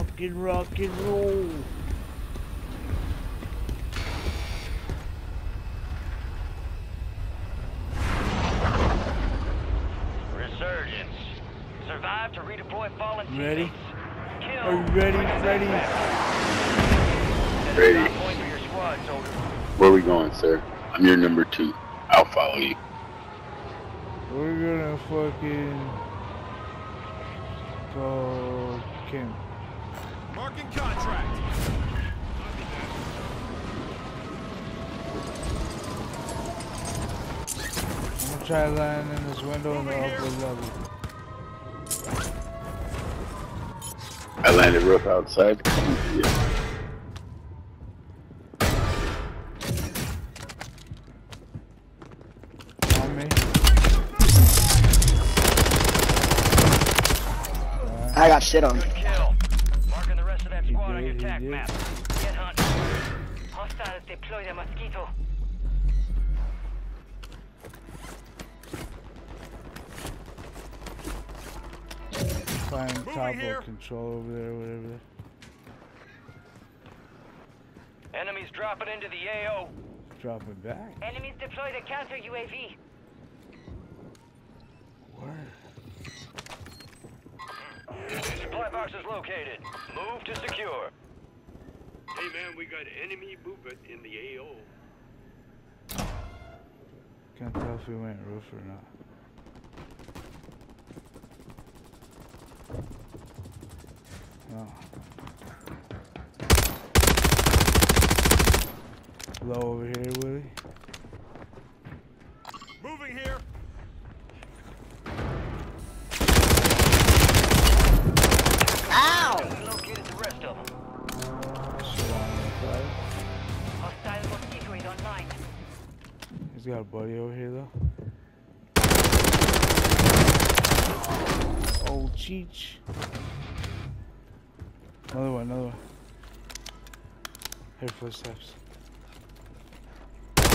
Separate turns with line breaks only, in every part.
fucking rock and roll.
Resurgence. Survive to redeploy fallen
Ready?
Kill.
Are you ready, Freddy?
Ready.
stop point for your squad, soldier.
Where we going, sir? I'm your number two. I'll follow you.
We're gonna fucking go Kim.
Marking contract.
I'm gonna try landing in this window in the
Over here.
upper level.
I landed rough outside. Yeah.
On me.
I got shit on.
Good kill. Marking the rest of that
He
squad on your
did, he
map. Get hunting.
Hostiles deploy the mosquito.
Find
Moving
top
here.
control over there, whatever.
Enemies dropping into the AO.
Dropping back.
Enemies deploy the counter UAV.
Word.
Supply box is located. Move to secure.
Hey man, we got enemy movement in the AO.
Can't tell if we went roof or not. No. Low over here, Willie. He's got a buddy over here though. Oh, Cheech. Another one, another one. Hear footsteps.
Good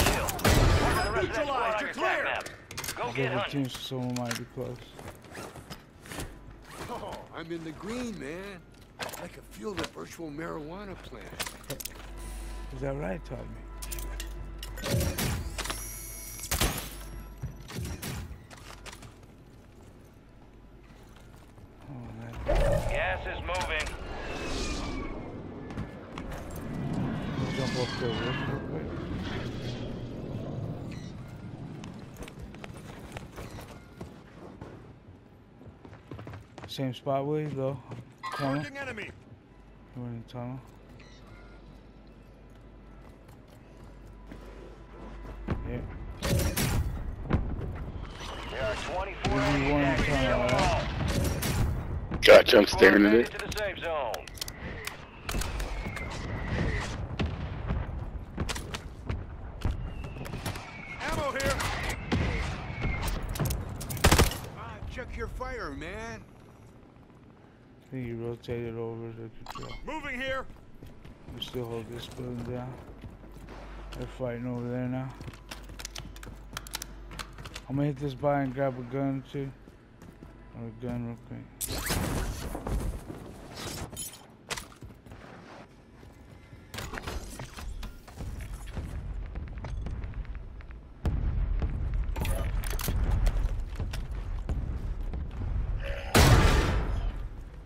kill. Marking the rest of that squad
Neutralized,
on
you're
your
clear.
attack map. Go get hunting.
so someone might be close.
Oh, I'm in the green, man. I can feel the virtual marijuana plant.
Is that right, Tommy? Oh.
Gas is moving.
Jump off the roof real quick. Same spot, Willie, though. Tunnel.
Marking enemy.
You went in the tunnel. Yeah.
There are 24
one tunnel, right?
Gotcha, I'm staring at it.
to the safe zone.
Ammo here.
Ah, check your fire, man.
I think you rotated over to control.
Moving here.
We still hold this building down. They're fighting over there now. I'm gonna hit this by and grab a gun too. Or a gun real quick.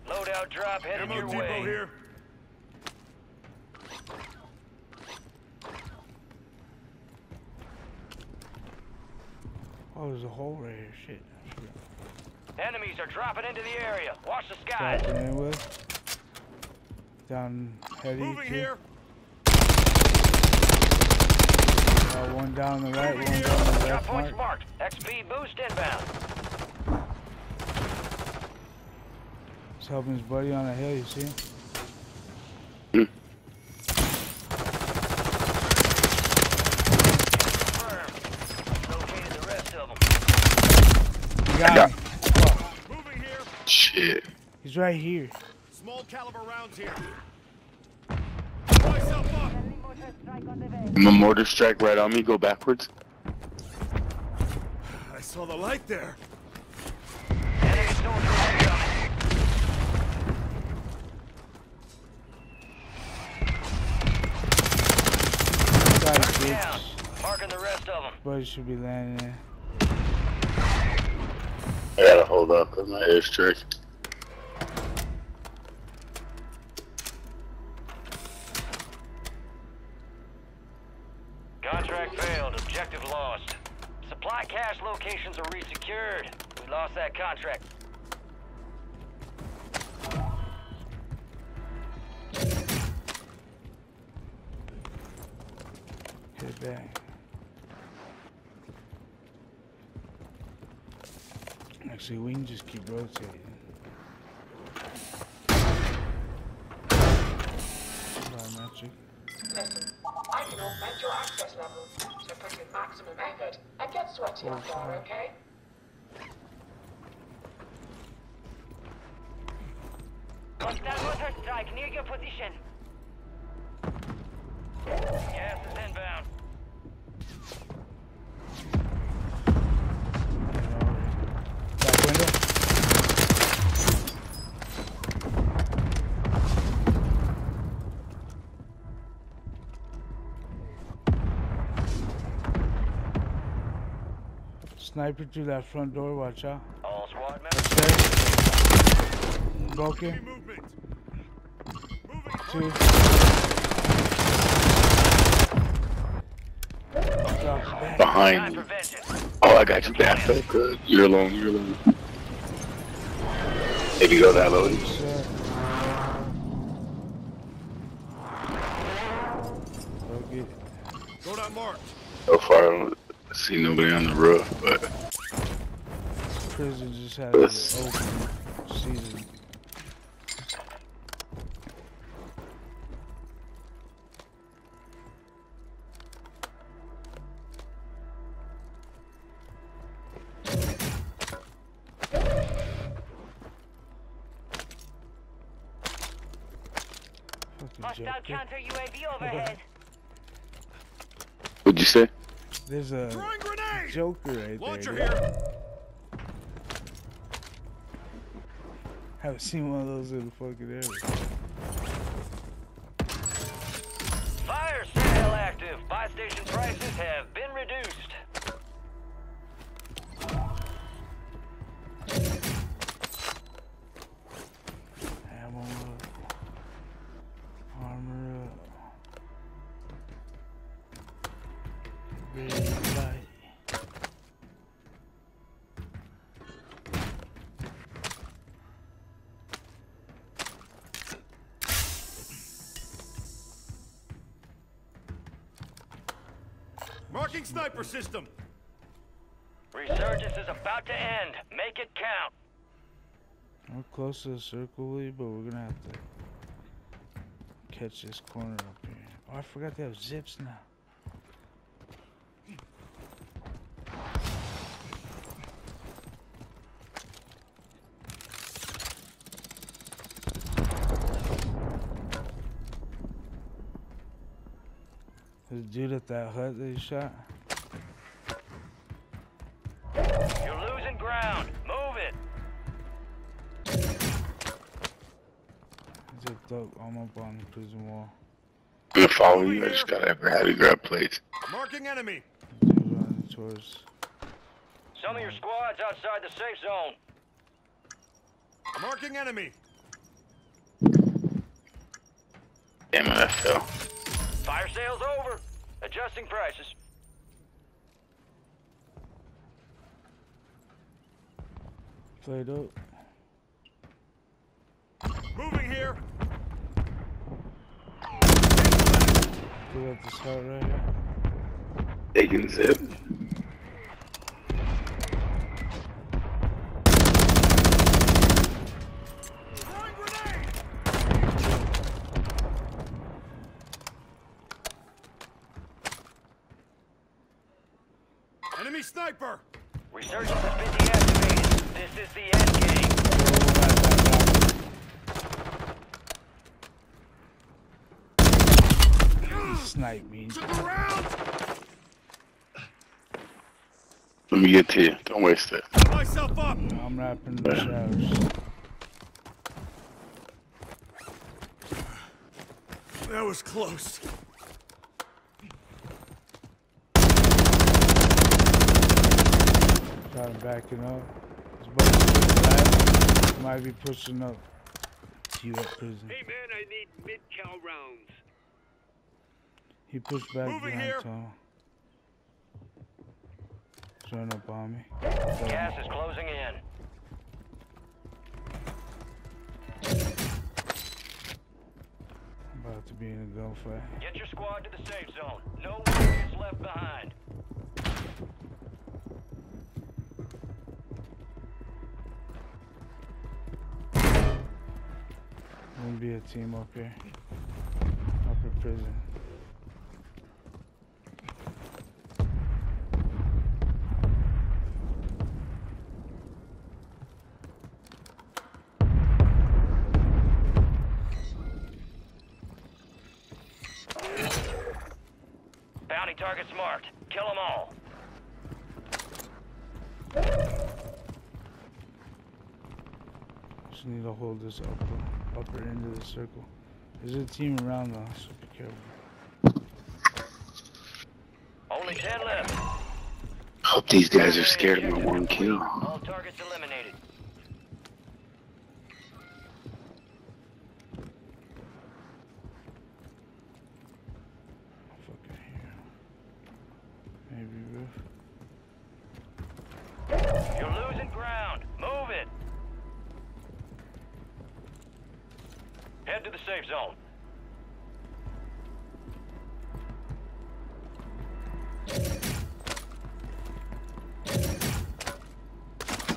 Loadout drop headed
Ammo
your
depot
way.
here.
Oh, there's a hole right here. Shit. I.
Enemies are dropping into the area. Watch the skies.
Dropping in with. Down heady.
Moving
too.
here.
Uh, one down the right, one down the
Drop
left.
points marked. XP boost inbound.
He's helping his buddy on the hill. You see? him?
Confirmed. Located the rest of them.
You got
got-
Moving here.
Shit.
He's right here.
Small caliber rounds here. Put myself up.
Enemy mortar strike the way.
I'm a mortar strike right on me. Go backwards.
I saw the light there.
Enemy soldier incoming.
Got it,
Down.
bitch.
Marking the rest of them.
Buddy should be landing there.
I gotta hold up on my airstrike.
Contract failed. Objective lost. Supply cache locations are resecured. We lost that contract.
Get back. Actually, we can just keep rotating. Biometric.
Listen, I can augment your access level, so put in maximum effort and get sweaty oh, up there, okay?
Hostile mortar strike near your position.
Sniper through that front door, watch out.
All squad members.
Upstairs.
Enemy
Broken.
movement.
Two.
Moving.
Drops back.
Time
Behind
for
me. Oh, I got you back. So good. You're alone. You're alone. If you go, that low.
Sir. Go get it.
Go down marked.
So far, I don't see nobody on the roof, but
Prison just had an open season.
Hostile counter UAV overhead.
what'd you say?
There's a
Throwing grenade.
joker right
Launcher
there.
here.
Haven't seen one of those in the fucking area.
Fire sale active. Buy station prices have
Marking sniper system.
Resurgence is about to end. Make it count.
We're close to the circle, Lee, but we're gonna have to catch this corner up here. Oh, I forgot they have zips now. This dude at that hut that you shot?
You're losing ground. Move it.
Zipped up, I'm up on the prison wall.
I'm gonna follow you. I just gotta have you grab plates.
Marking enemy.
Dude running towards.
Some of your squads outside the safe zone.
Marking enemy.
Damn it, I fell.
Fire sale's over. Adjusting prices.
Played up.
Moving here.
Dude at the start right here.
Taking zip.
Enemy sniper.
Resurgence has been deactivated. This is the end game.
Snipe me.
Took a round.
Let me get to you. Don't waste it.
Myself up.
I'm wrapping the showers.
That was close.
Try to backing up. He's about to push back. Might be pushing up to you at prison.
Hey man, I need mid-cal rounds.
He pushed back
Moving
behind
here.
tunnel. Trying up on me.
Gas is closing in.
About to be in a gunfight.
Get your squad to the safe zone. No one is left behind.
Gonna be a team up here. Up in prison.
Bounty targets marked. Kill them all.
Just need to hold this upper, upper end of the circle. There's a team around though, so be careful.
Only 10 left.
Hope these guys are scared of my one kill.
All targets eliminated. Safe zone.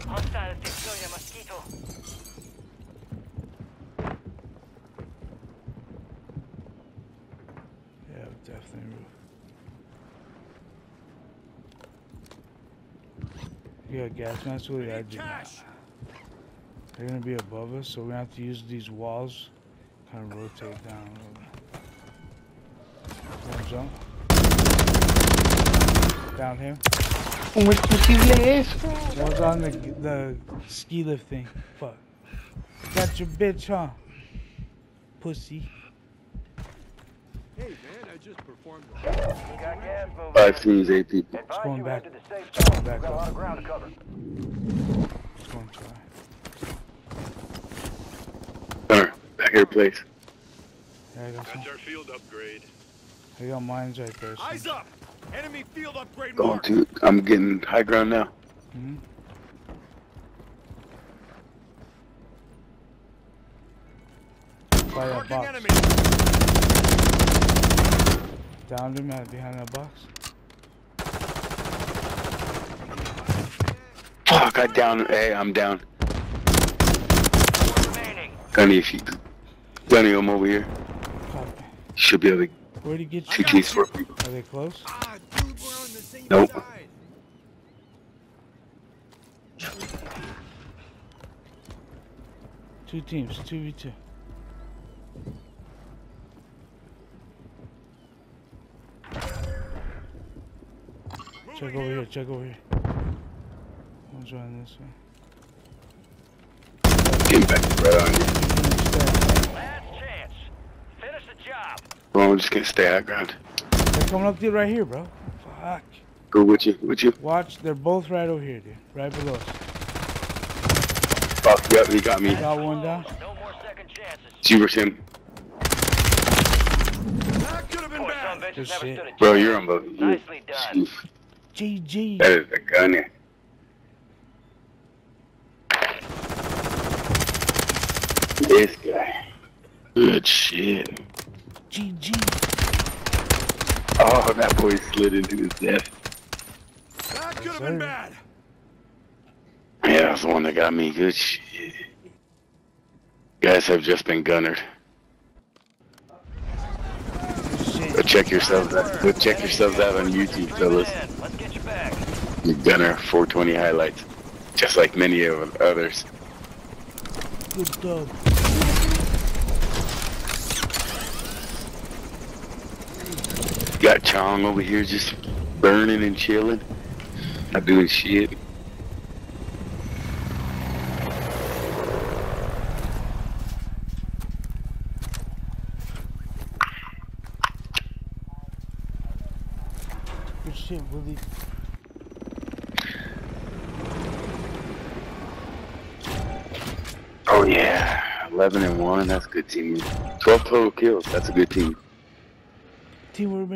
Hostiles deploy mosquito.
Yeah, definitely roof. You got gas mask with you? I do not.
Cash.
They're gonna be above us, so we're gonna have to use these walls. Kind of rotate down a little bit. Wanna jump? Down here.
¿Cómo es posible eso?
One's on the the ski lift thing. Fuck. Got your bitch, huh? Pussy.
Hey, man, I just performed a...
You got gas moving.
Five teams, eight people.
Advise
going back.
to the safe
It's going
zone.
back
Got a
up.
lot of ground to cover.
Just gonna try.
Gunner, back here, please.
Yeah, I got some.
That's our field upgrade.
I got mines right there. so-
Eyes up. Enemy field upgrade
Going
marked.
to. I'm getting high ground now.
Mhm. By that box.
enemy.
Downed him at behind that box.
Fuck, I down. Hey, I'm down.
Remaining.
Gunny, if you. Gunny, I'm over here.
Copy.
Should be able to
Where'd he get
two
you?
teams, four people.
Are they close?
Ah, dude, we're on the same
Nope.
side.
Two teams, two v two. Check over
here.
here, check over here. One's running this way.
Getting back right on you.
Last chance. Finish the job.
Well, I'm just gonna stay high ground.
They're coming up to you right here, bro. Fuck.
Go with you, with you.
Watch, they're both right over here, dude. Right below us.
Fuck, yep, he got me.
Got one down.
No more second chances.
Jeebers him.
That could have been bad.
Good shit.
Bro, you're on both.
Nicely done.
GG.
That is a gunny. This guy. Good shit.
GG.
Oh, that boy slid into his death.
That could have been bad.
Yeah, that's the one that got me. Good shit. Guys have just been gunnered. Go check yourselves out. Go check yourselves out on YouTube, fellas.
Let's get you back.
The Gunner 420 highlights, just like many of others.
Good dub.
Got Chong over here just burning and chilling. Not doing shit.
Good shit, Willie.
Oh yeah, eleven and one. That's a good team. Twelve total kills. That's a good team.
Team,